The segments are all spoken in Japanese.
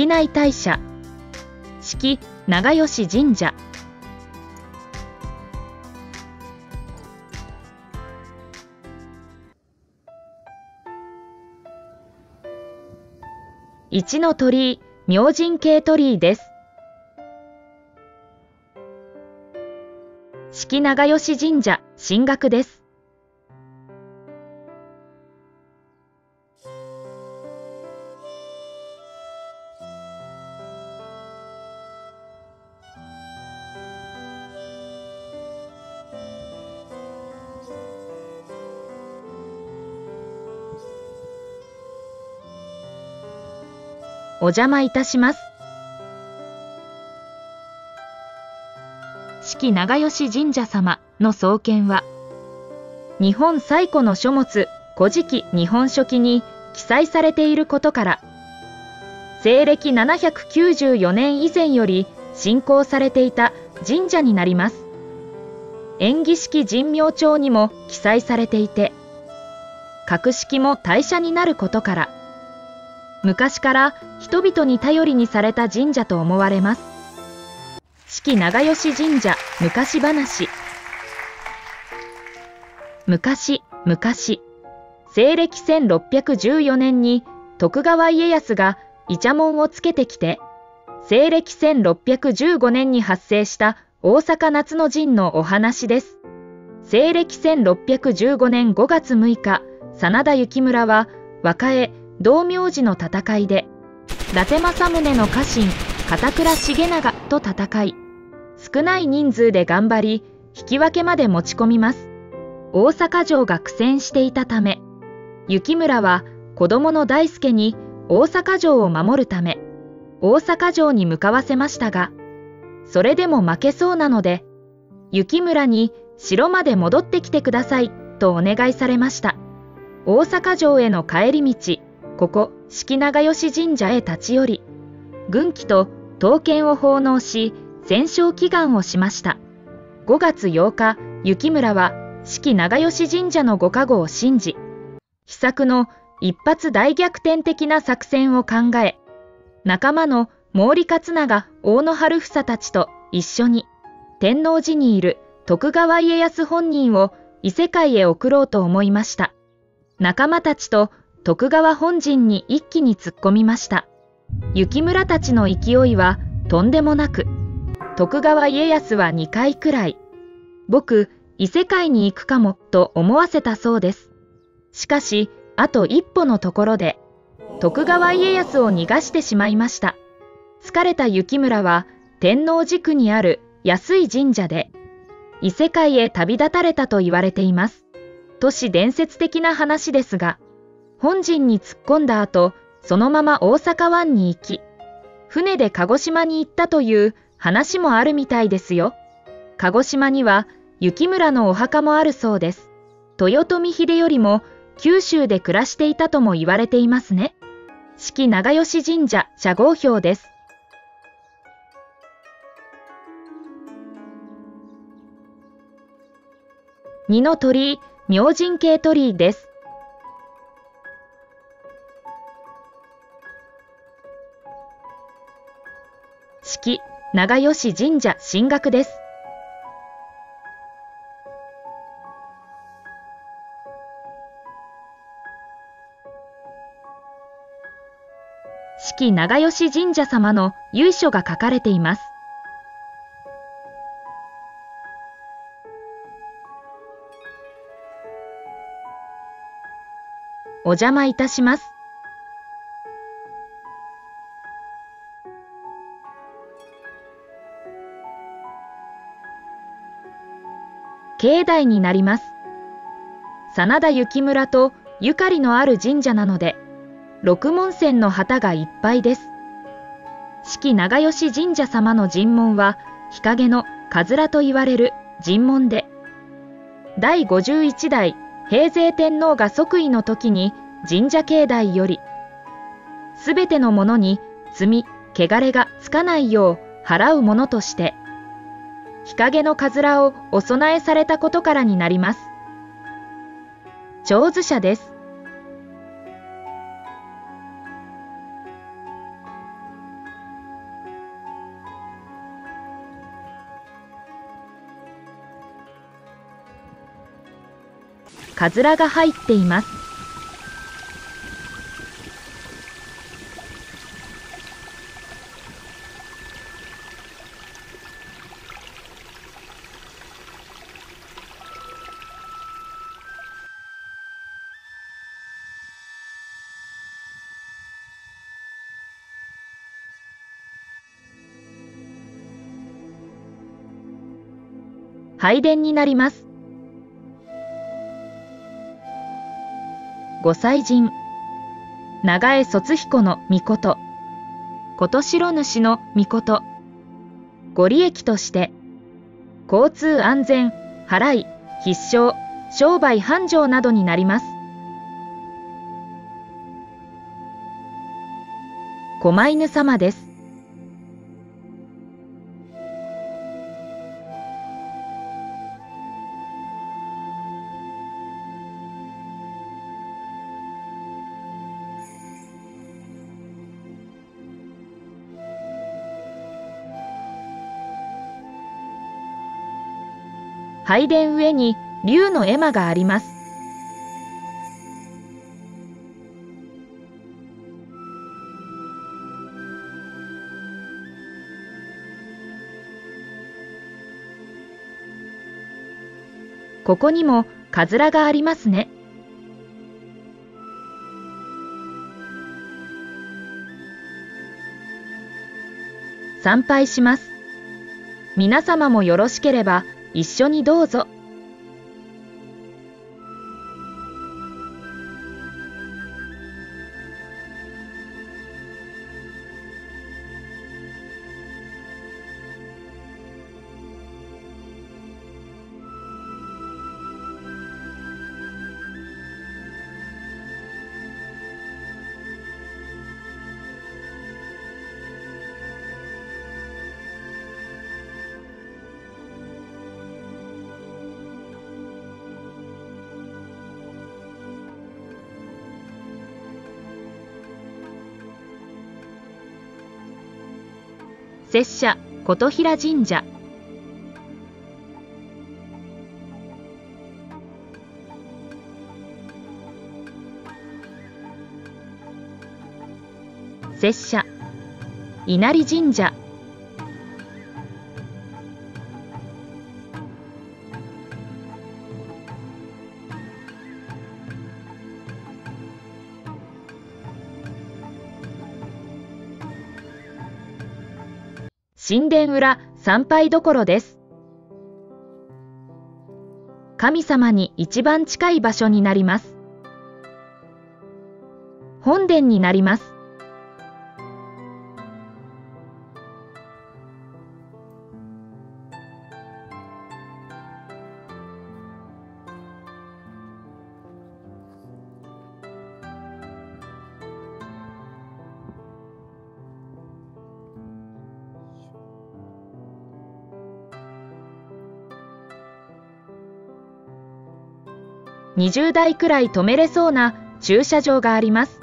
式内大社。式長吉神社。一の鳥居明神系鳥居です。式長吉神社進学です。お邪魔いたします。四季長吉神社様の創建は、日本最古の書物古事記日本書紀に記載されていることから、西暦794年以前より信仰されていた神社になります。縁起式神明帳にも記載されていて、格式も大社になることから、昔から人々に頼りにされた神社と思われます。四季長吉神社昔話昔昔西暦1614年に徳川家康がイチャモンをつけてきて西暦1615年に発生した大阪夏の陣のお話です。西暦1615年5月6日、真田幸村は和歌江道明寺の戦いで、伊達政宗の家臣、片倉重長と戦い、少ない人数で頑張り、引き分けまで持ち込みます。大阪城が苦戦していたため、雪村は子供の大輔に大阪城を守るため、大阪城に向かわせましたが、それでも負けそうなので、雪村に城まで戻ってきてくださいとお願いされました。大阪城への帰り道、ここ、式長吉神社へ立ち寄り、軍旗と刀剣を奉納し、戦勝祈願をしました。5月8日、雪村は、式長吉神社のご加護を信じ、秘策の一発大逆転的な作戦を考え、仲間の毛利勝長、大野春房たちと一緒に、天王寺にいる徳川家康本人を異世界へ送ろうと思いました。仲間たちと徳川本陣に一気に突っ込みました。雪村たちの勢いはとんでもなく、徳川家康は2回くらい、僕、異世界に行くかもと思わせたそうです。しかし、あと一歩のところで、徳川家康を逃がしてしまいました。疲れた雪村は天王寺区にある安い神社で、異世界へ旅立たれたと言われています。都市伝説的な話ですが、本陣に突っ込んだ後、そのまま大阪湾に行き、船で鹿児島に行ったという話もあるみたいですよ。鹿児島には雪村のお墓もあるそうです。豊臣秀頼も九州で暮らしていたとも言われていますね。四季長吉神社社号標です。二の鳥居、明神系鳥居です。長吉神社進学です。式長吉神社様の由緒が書かれています。お邪魔いたします。境内になります。真田幸村とゆかりのある神社なので、六門線の旗がいっぱいです。四季長吉神社様の神門は、日陰のかずらと言われる神門で、第51代平成天皇が即位の時に神社境内より、すべてのものに罪、汚れがつかないよう払うものとして、日陰のかずらをお供えされたことからになります。長寿者です。かずらが入っています。拝殿になります。御祭神、長江卒彦の御事、琴白主の御事、ご利益として、交通安全、払い、必勝、商売繁盛などになります。狛犬様です。拝殿上に竜の絵馬があります。ここにもかずらがありますね。参拝します。皆様もよろしければ一緒にどうぞ。拙者琴平神社。拙者稲荷神社。神殿裏参拝どころです。神様に一番近い場所になります。本殿になります。20台くらい止めれそうな駐車場があります。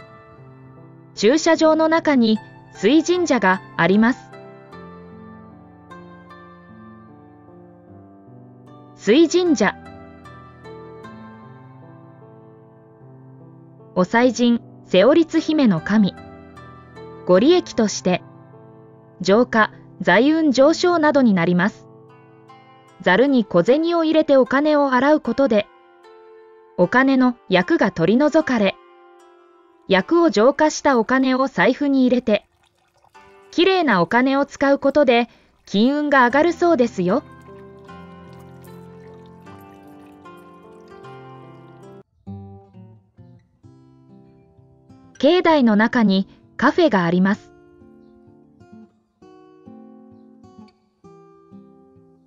駐車場の中に水神社があります。水神社お祭神瀬尾律姫の神ご利益として浄化財運上昇などになりますざるに小銭を入れてお金を洗うことでお金の役が取り除かれ、役を浄化したお金を財布に入れて、きれいなお金を使うことで金運が上がるそうですよ。境内の中にカフェがあります。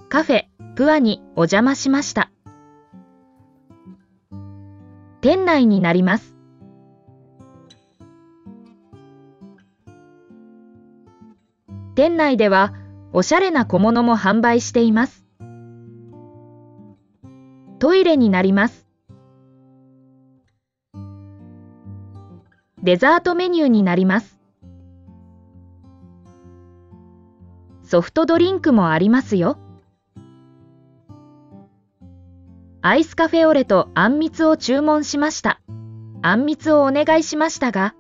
カフェプアにお邪魔しました。店内になります。店内ではおしゃれな小物も販売しています。トイレになります。デザートメニューになります。ソフトドリンクもありますよ。アイスカフェオレとあんみつを注文しました。あんみつをお願いしましたが、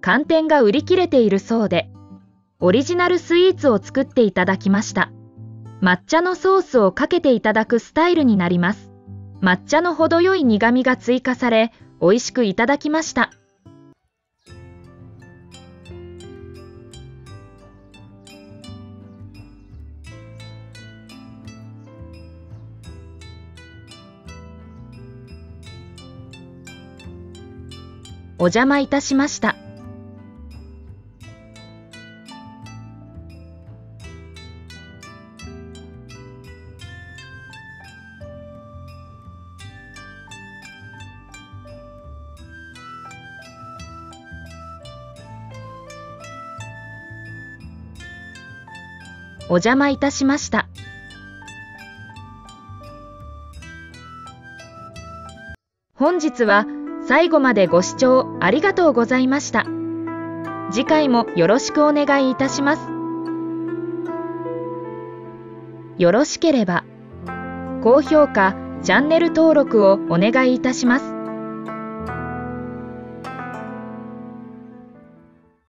寒天が売り切れているそうで、オリジナルスイーツを作っていただきました。抹茶のソースをかけていただくスタイルになります。抹茶の程よい苦味が追加され、美味しくいただきました。お邪魔いたしました。お邪魔いたしました。本日は最後までご視聴ありがとうございました。次回もよろしくお願いいたします。よろしければ、高評価、チャンネル登録をお願いいたします。